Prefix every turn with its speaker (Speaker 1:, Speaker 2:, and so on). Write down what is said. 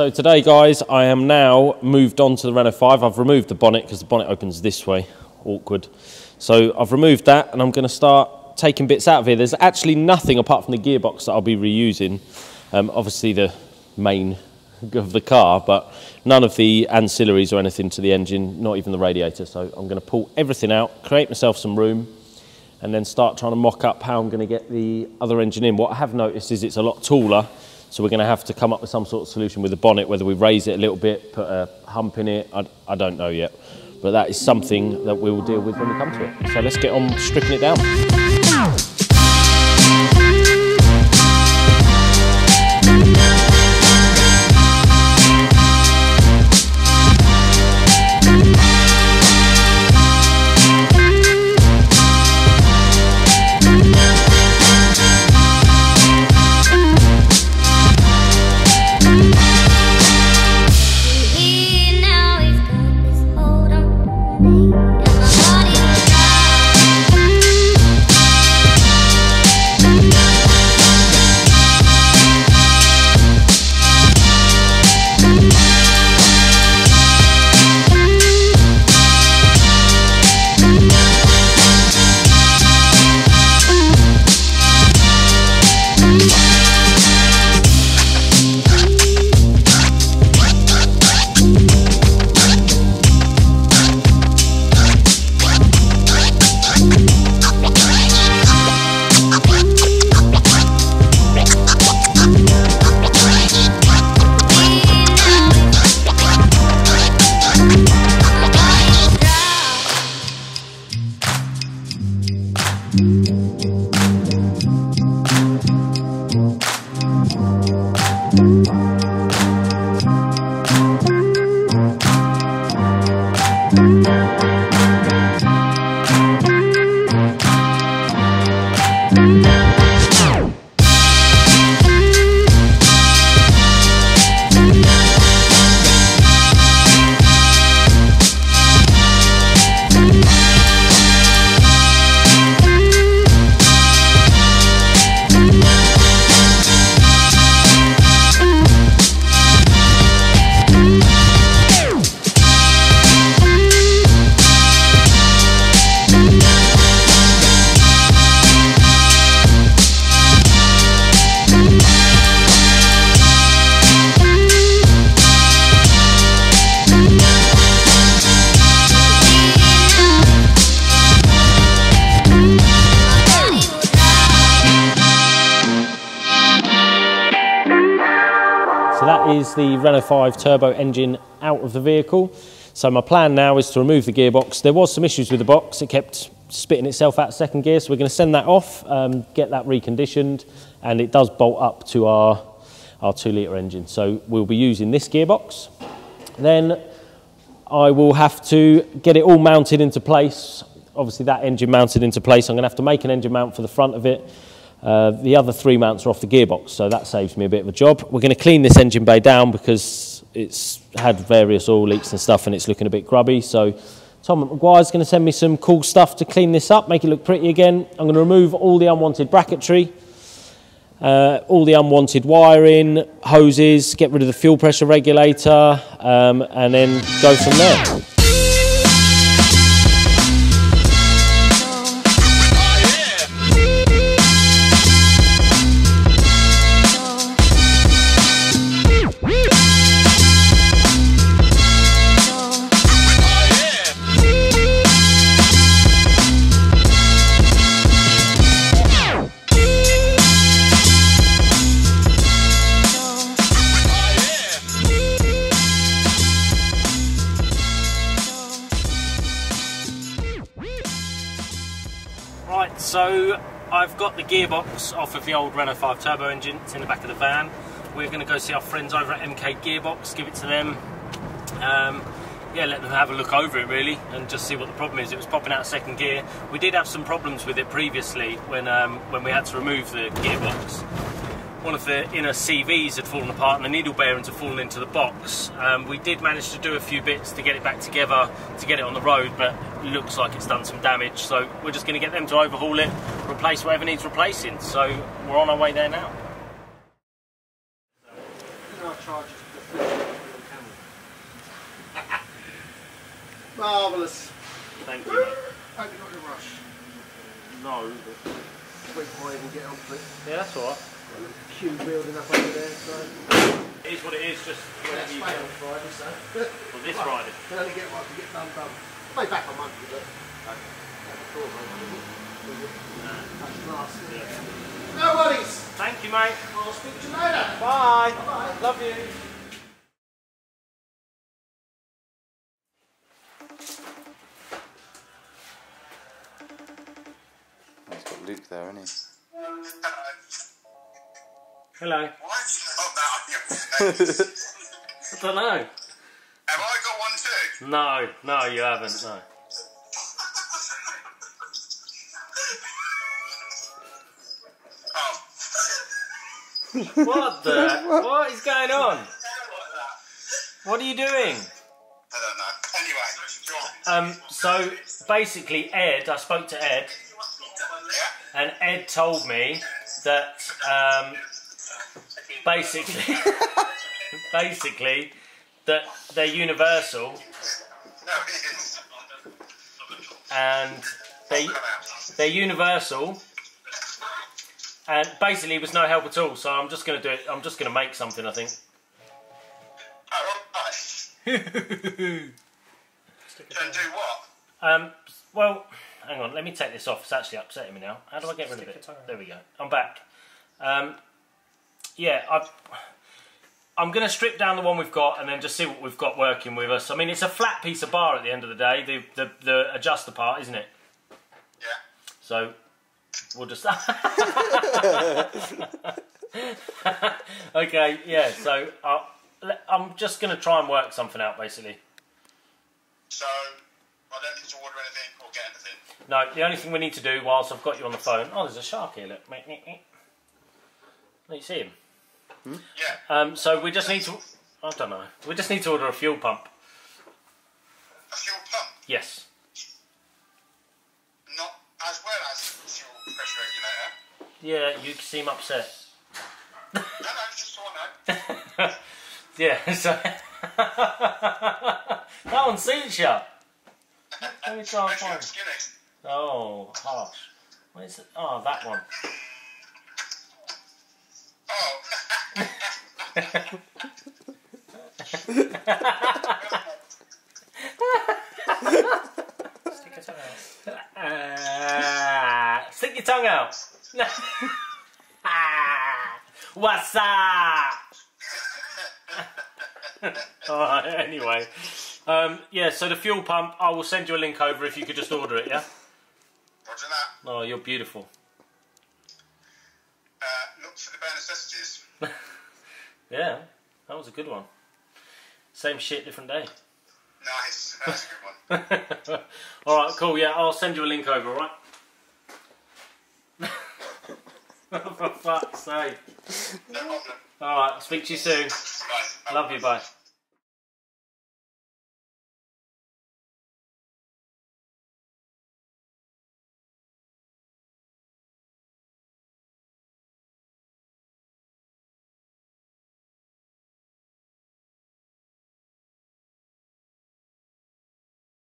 Speaker 1: So today, guys, I am now moved on to the Renault 5. I've removed the bonnet because the bonnet opens this way. Awkward. So I've removed that and I'm going to start taking bits out of here. There's actually nothing apart from the gearbox that I'll be reusing. Um, obviously the main of the car, but none of the ancillaries or anything to the engine, not even the radiator. So I'm going to pull everything out, create myself some room, and then start trying to mock up how I'm going to get the other engine in. What I have noticed is it's a lot taller, so we're going to have to come up with some sort of solution with the bonnet, whether we raise it a little bit, put a hump in it, I, I don't know yet. But that is something that we will deal with when we come to it. So let's get on stripping it down. So that is the Renault 5 turbo engine out of the vehicle. So my plan now is to remove the gearbox. There was some issues with the box. It kept spitting itself out second gear, so we're going to send that off, um, get that reconditioned, and it does bolt up to our, our two litre engine. So we'll be using this gearbox. Then I will have to get it all mounted into place. Obviously that engine mounted into place. I'm going to have to make an engine mount for the front of it. Uh, the other three mounts are off the gearbox, so that saves me a bit of a job. We're going to clean this engine bay down because it's had various oil leaks and stuff and it's looking a bit grubby. So Tom Meguiar's going to send me some cool stuff to clean this up, make it look pretty again. I'm going to remove all the unwanted bracketry, uh, all the unwanted wiring, hoses, get rid of the fuel pressure regulator, um, and then go from there. Right, so I've got the gearbox off of the old Renault 5 turbo engine. It's in the back of the van. We're going to go see our friends over at MK Gearbox, give it to them. Um, yeah, let them have a look over it really and just see what the problem is. It was popping out of second gear. We did have some problems with it previously when, um, when we had to remove the gearbox. One of the inner CVs had fallen apart and the needle bearings had fallen into the box. Um, we did manage to do a few bits to get it back together, to get it on the road, but looks like it's done some damage. So we're just going to get them to overhaul it, replace whatever needs replacing. So we're on our way there now.
Speaker 2: charges the film on camera. Marvellous.
Speaker 1: Thank you. mate.
Speaker 2: Hope you're not in a rush.
Speaker 1: No, but
Speaker 2: Wait I even get onto it.
Speaker 1: yeah, that's all right.
Speaker 2: Got queue building up over there, so
Speaker 1: It is what it is. Just whenever
Speaker 2: that's
Speaker 1: you can.
Speaker 2: on Friday, so.
Speaker 1: Well, this Friday.
Speaker 2: Can only get what I can get done done. Way back on Monday, but that's. That's class. No worries.
Speaker 1: Thank you, mate.
Speaker 2: I'll speak to you later.
Speaker 1: Bye.
Speaker 2: Bye.
Speaker 1: Love you.
Speaker 3: He's got Luke there, isn't he?
Speaker 1: Hello.
Speaker 4: Why have you got that on your face?
Speaker 1: I don't know.
Speaker 4: Have I got one too?
Speaker 1: No, no, you haven't. No.
Speaker 4: Oh,
Speaker 1: What the? what is going on? What are you doing?
Speaker 4: I don't know. Anyway.
Speaker 1: Um, so basically, Ed, I spoke to Ed, and Ed told me that um, basically, basically, that they're universal
Speaker 4: No, it is.
Speaker 1: and they they're universal, and basically it was no help at all. So I'm just gonna do it. I'm just gonna make something. I think.
Speaker 4: Oh, right. And do what?
Speaker 1: Um, well, hang on. Let me take this off. It's actually upsetting me now. How do I get rid of it? There we go. I'm back. Um, yeah, I've, I'm going to strip down the one we've got and then just see what we've got working with us. I mean, it's a flat piece of bar at the end of the day, the the, the adjuster part, isn't it?
Speaker 4: Yeah.
Speaker 1: So we'll just. okay, yeah. So I'll, I'm just going to try and work something out, basically.
Speaker 4: So, I don't need to order anything or get anything.
Speaker 1: No, the only thing we need to do whilst I've got you on the phone. Oh, there's a shark here. Look, you see him.
Speaker 4: Yeah.
Speaker 1: Um, so we just need to. I don't know. We just need to order a fuel pump.
Speaker 4: A fuel pump.
Speaker 1: Yes.
Speaker 4: Not as well as fuel pressure regulator.
Speaker 1: Yeah, you seem upset.
Speaker 4: No, no, just so I know.
Speaker 1: Yeah. So that one suits you. Let me try and
Speaker 4: Makes you look
Speaker 1: find. Oh, harsh. What is it? Oh, that one.
Speaker 4: Oh.
Speaker 1: Stick your tongue out. Ah, What's up? Alright, anyway. Um, yeah, so the fuel pump, I will send you a link over if you could just order it, yeah?
Speaker 4: Roger that.
Speaker 1: Oh, you're beautiful.
Speaker 4: Uh, look for the bare necessities.
Speaker 1: Yeah, that was a good one. Same shit, different day.
Speaker 4: Nice. That's a good one.
Speaker 1: alright, cool, yeah, I'll send you a link over, alright? For fuck's sake.
Speaker 4: No problem.
Speaker 1: Alright, I'll speak to you soon.
Speaker 4: Bye.
Speaker 1: Love you, bye.